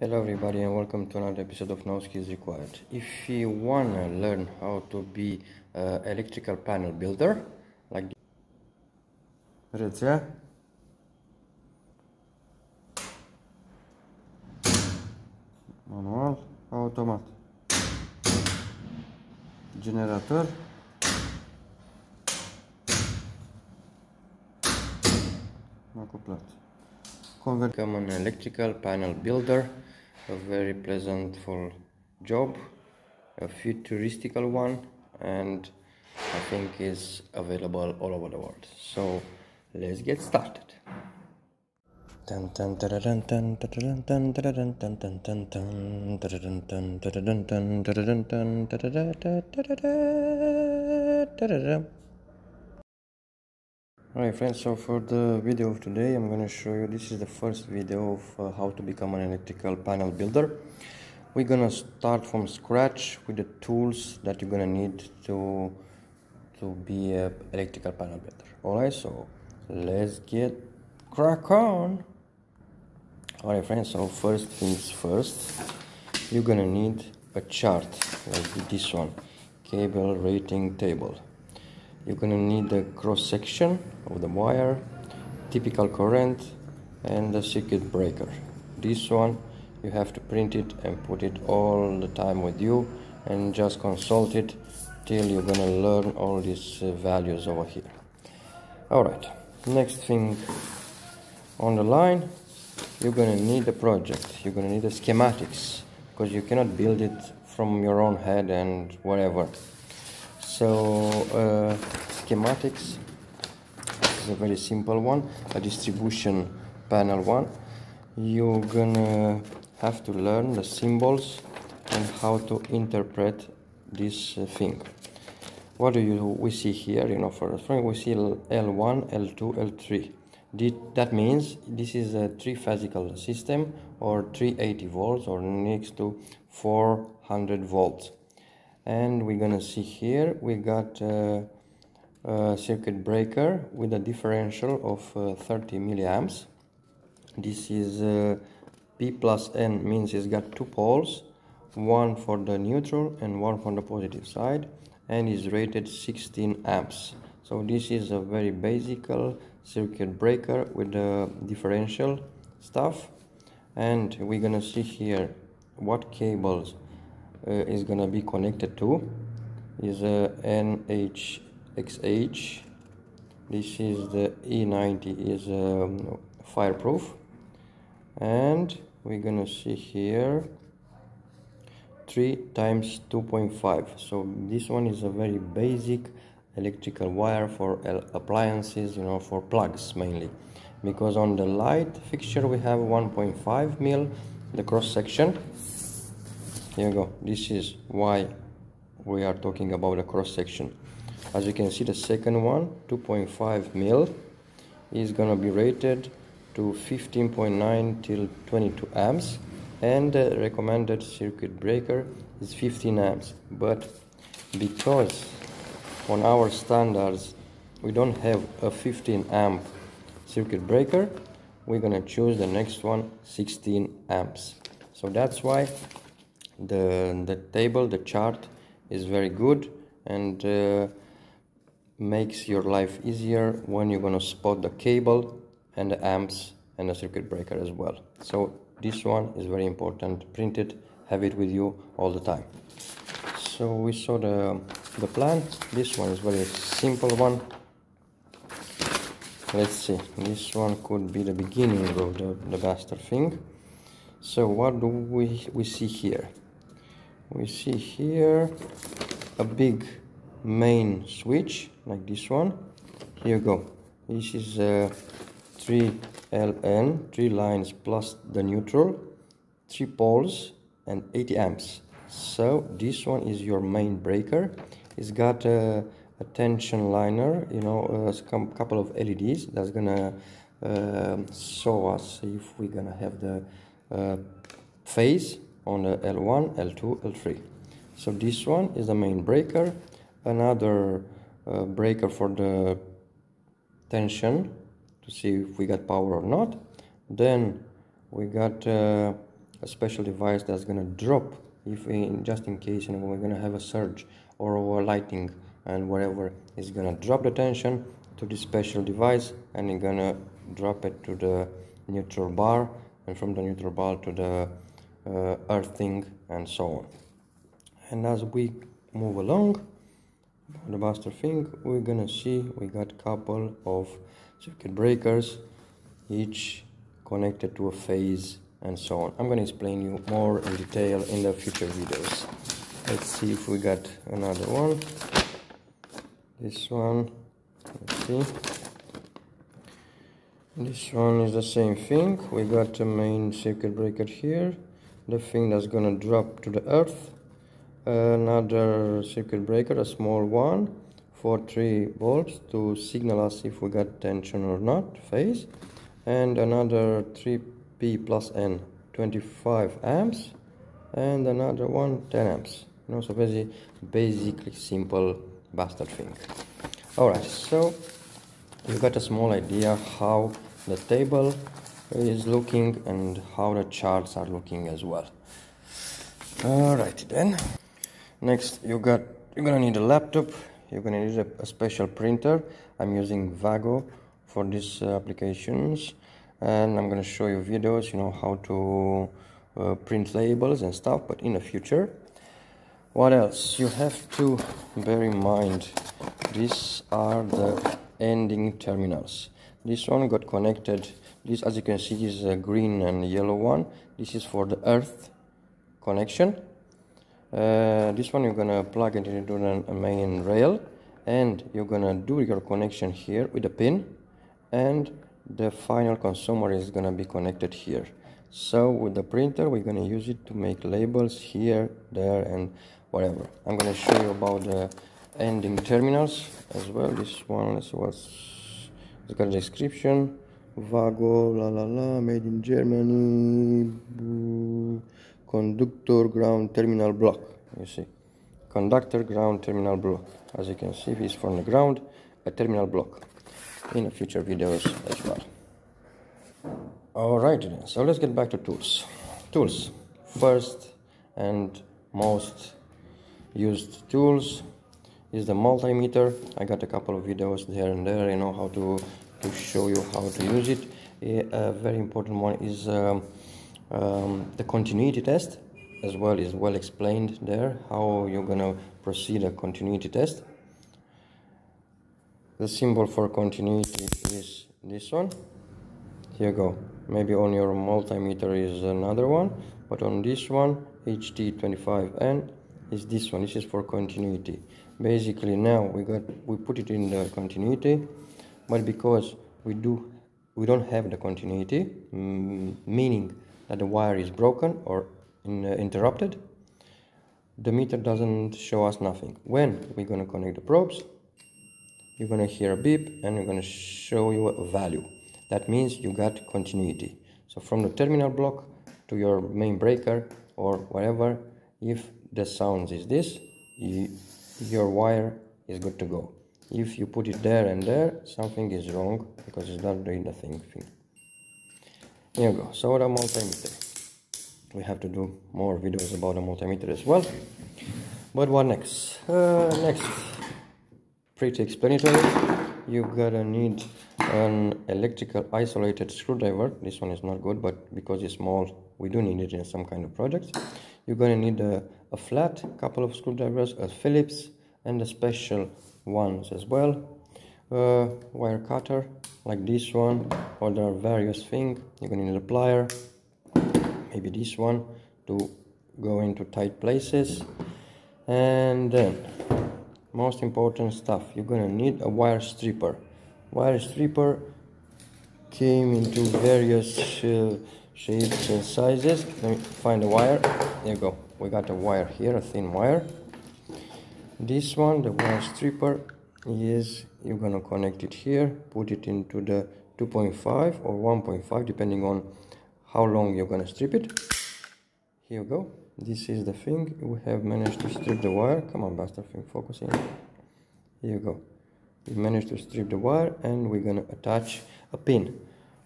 Hello everybody and welcome to another episode of No Skills Required. If you wanna learn how to be an electrical panel builder, like rețea, manual, automat, generator, acoplat. Convert. Become an electrical panel builder a very pleasant full job a futuristical one and I think is available all over the world so let's get started Alright friends, so for the video of today I'm to show you, this is the first video of uh, how to become an electrical panel builder. We're to start from scratch with the tools that you're to need to, to be an electrical panel builder. Alright, so let's get crack on. Alright friends, so first things first, you're to need a chart like this one, cable rating table you're gonna need the cross section of the wire typical current and the circuit breaker. This one you have to print it and put it all the time with you and just consult it till you're gonna learn all these uh, values over here. All right next thing on the line you're gonna need a project. You're gonna need the schematics because you cannot build it from your own head and whatever so uh, schematics is a very simple one a distribution panel one. You're gonna have to learn the symbols and how to interpret this uh, thing. What do you we see here you know for the we see L1 L2 L3 that means this is a three-phasical system or 380 volts or next to 400 volts and we're gonna see here we got uh, a circuit breaker with a differential of uh, 30 milliamps. This is uh, P plus N means it's got two poles one for the neutral and one for the positive side and is rated 16 amps. So this is a very basic circuit breaker with the differential stuff. And we're gonna see here what cables is gonna be connected to is a NHXH this is the E90 is um, fireproof. And we're gonna see here 3 times 2.5 so this one is a very basic electrical wire for appliances you know for plugs mainly. Because on the light fixture we have 1.5 mil the cross section here we go. This is why we are talking about a cross section. As you can see the second one 2.5 mil is gonna be rated to 15.9 till 22 amps and the recommended circuit breaker is 15 amps. But because on our standards we don't have a 15 amp circuit breaker we're gonna choose the next one 16 amps. So that's why the the table the chart is very good and uh, makes your life easier when you're going to spot the cable and the amps and the circuit breaker as well. So this one is very important. Print it have it with you all the time. So we saw the the plan. This one is very simple one. Let's see. This one could be the beginning of the, the master thing. So what do we we see here we see here a big main switch like this one. Here you go. This is uh, 3 LN 3 lines plus the neutral 3 poles and 80 amps. So this one is your main breaker. It's got a, a tension liner you know a couple of LEDs that's gonna uh, show us if we're gonna have the uh, phase on the L1, L2, L3. So this one is the main breaker, another uh, breaker for the tension to see if we got power or not. Then we got uh, a special device that's gonna drop if we, just in case you know we're gonna have a surge or over lighting and whatever is gonna drop the tension to this special device and you're gonna drop it to the neutral bar and from the neutral bar to the uh, earthing and so on. And as we move along the buster thing we're gonna see we got a couple of circuit breakers each connected to a phase and so on. I'm to explain you more in detail in the future videos. Let's see if we got another one. This one let's see. This one is the same thing. We got the main circuit breaker here the thing that's gonna drop to the earth. Another circuit breaker a small one. For three volts to signal us if we got tension or not phase. And another 3p plus n 25 amps. And another one 10 amps. You know so very basically simple bastard thing. All right so you got a small idea how the table is looking and how the charts are looking as well. All right then. Next you got you're gonna need a laptop. You're gonna need a, a special printer. I'm using WAGO for these uh, applications. And i'm gonna show you videos you know how to uh, print labels and stuff but in the future. What else? You have to bear in mind these are the ending terminals. This one got connected this as you can see is a green and yellow one. This is for the earth connection. Uh, this one you're gonna plug it into the main rail and you're gonna do your connection here with a pin and the final consumer is gonna be connected here. So with the printer we're gonna use it to make labels here there and whatever. I'm gonna show you about the ending terminals as well. This one let's what's it's got a description WAGO la la la made in germany conductor ground terminal block you see. Conductor ground terminal block. As you can see this from the ground a terminal block in a future videos as well. Alright then. So let's get back to tools. Tools. First and most used tools is the multimeter. I got a couple of videos there and there you know how to to show you how to use it. A very important one is um, um, the continuity test as well is well explained there how you're gonna proceed a continuity test. The symbol for continuity is this one. Here you go. Maybe on your multimeter is another one but on this one HT25N is this one. This is for continuity. Basically now we got we put it in the continuity but because we do we don't have the continuity meaning that the wire is broken or in, uh, interrupted the meter doesn't show us nothing. When we're going to connect the probes you're going to hear a beep and you're going to show you a value. That means you got continuity. So from the terminal block to your main breaker or whatever if the sound is this you, your wire is good to go if you put it there and there something is wrong because it's not doing the thing here you go. So the multimeter. We have to do more videos about the multimeter as well. But what next? Uh, next. Pretty explanatory. You gotta need an electrical isolated screwdriver. This one is not good but because it's small we do need it in some kind of project. You're gonna need a, a flat couple of screwdrivers a phillips and a special ones as well. Uh, wire cutter like this one or there are various things you're gonna need a plier maybe this one to go into tight places. And then most important stuff you're gonna need a wire stripper. Wire stripper came into various uh, shapes and sizes. Let me find a wire. There you go. We got a wire here a thin wire this one the wire stripper is you're gonna connect it here put it into the 2.5 or 1.5 depending on how long you're gonna strip it. Here you go. This is the thing. We have managed to strip the wire. Come on bastard thing focusing here you go. We managed to strip the wire and we're gonna attach a pin.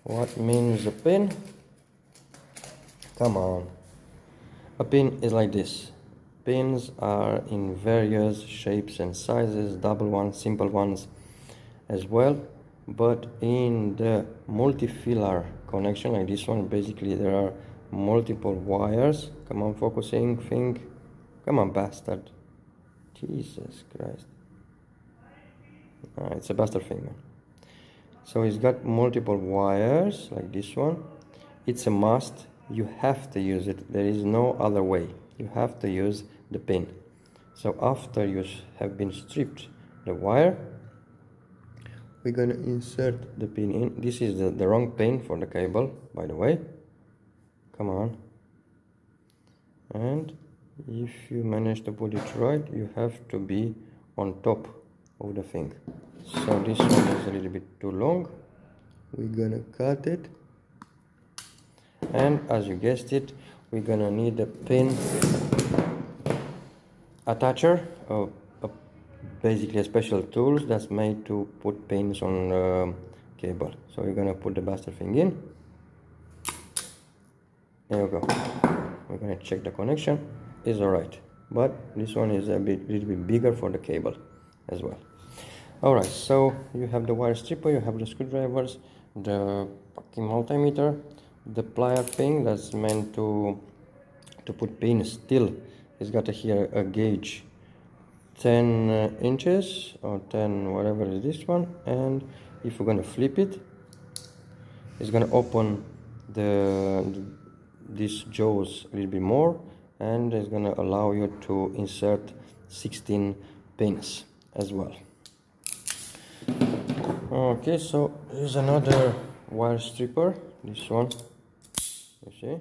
What means a pin? Come on. A pin is like this pins are in various shapes and sizes double ones simple ones as well. But in the multi-filar connection like this one basically there are multiple wires. Come on focusing thing come on bastard. Jesus christ. Ah, it's a bastard thing so it's got multiple wires like this one. It's a must. You have to use it. There is no other way you have to use the pin. So after you have been stripped the wire we're gonna insert the pin in. This is the, the wrong pin for the cable by the way. Come on. And if you manage to put it right you have to be on top of the thing. So this one is a little bit too long. We're gonna cut it. And as you guessed it we're gonna need a pin attacher uh, basically a special tool that's made to put pins on uh, cable. So we're gonna put the bastard thing in. There we go. We're gonna check the connection. Is all right but this one is a bit little bit bigger for the cable as well. All right so you have the wire stripper you have the screwdrivers the fucking multimeter the plier thing that's meant to to put pins still it's got a, here a gauge. 10 uh, inches or 10 whatever is this one and if we're going to flip it it's going to open the, the these jaws a little bit more and it's going to allow you to insert 16 pins as well. Okay so here's another wire stripper this one you see?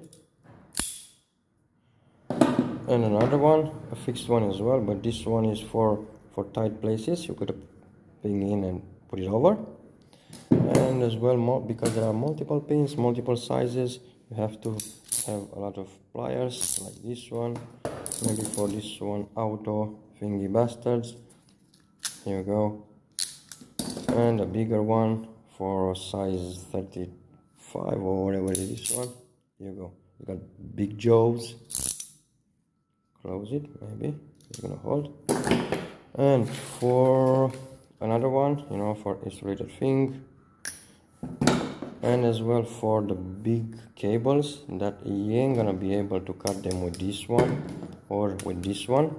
And another one a fixed one as well but this one is for for tight places. You a pin in and put it over. And as well more because there are multiple pins multiple sizes you have to have a lot of pliers like this one maybe for this one auto thingy bastards. Here we go. And a bigger one for size 35 or whatever it is one here you go. You got big jaws. Close it maybe. It's gonna hold. And for another one you know for insulated thing. And as well for the big cables that you ain't gonna be able to cut them with this one or with this one.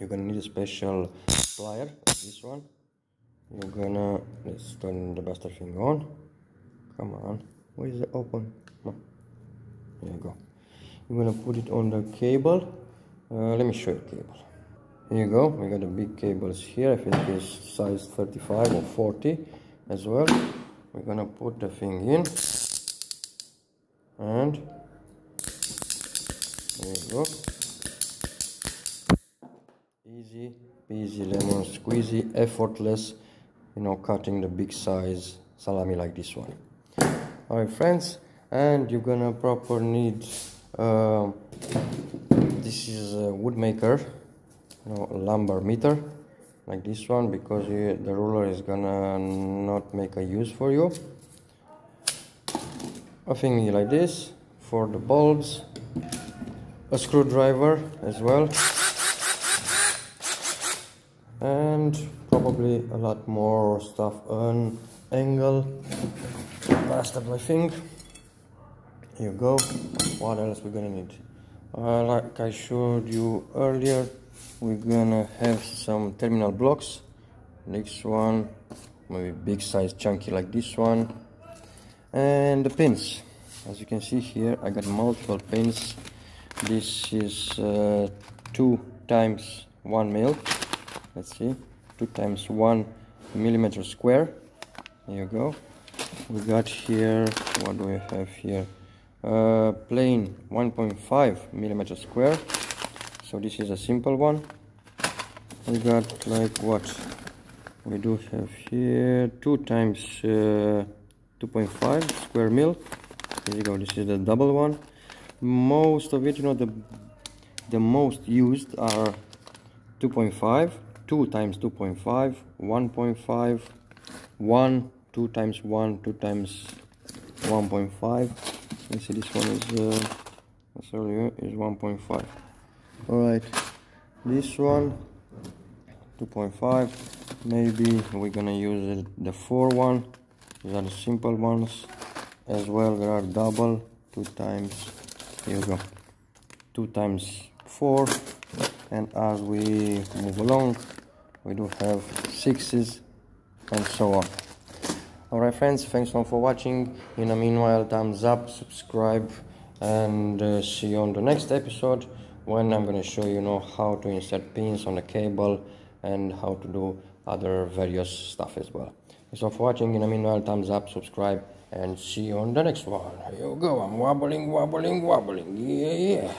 You're gonna need a special plier like this one. You're gonna let's turn the bastard thing on. Come on. Where is it open there you go. You're gonna put it on the cable. Uh, let me show you cable. Here you go. We got the big cables here. I think it's size 35 or 40 as well. We're gonna put the thing in. And there you go. Easy easy lemon squeezy effortless you know cutting the big size salami like this one. All right friends and you're gonna proper need uh, this is a wood maker know, lumber meter like this one because you, the ruler is gonna not make a use for you. A thingy like this for the bulbs a screwdriver as well and probably a lot more stuff an angle bastard I think you go. What else we're gonna need? Uh, like I showed you earlier we're gonna have some terminal blocks. Next one maybe big size chunky like this one. And the pins. As you can see here I got multiple pins. This is uh, two times one mil. Let's see. Two times one millimeter square. There you go. We got here what do we have here uh, plain 1.5 millimeter square. So this is a simple one. We got like what we do have here? 2 times uh, 2.5 square mil. Here you go. This is the double one. Most of it you know the the most used are 2.5 2 times 2.5 1.5 1 2 times 1 2 times 1.5 you see this one is uh, SLU is 1.5 alright this one 2.5 maybe we're gonna use the 4 one. These are the simple ones. As well there are double two times here you go. Two times four and as we move along we do have sixes and so on alright friends thanks for watching in the meanwhile thumbs up subscribe and uh, see you on the next episode when I'm to show you know how to insert pins on the cable and how to do other various stuff as well. So for watching in the meanwhile thumbs up, subscribe and see you on the next one. Here you go, I'm wobbling, wobbling, wobbling, yeah, yeah.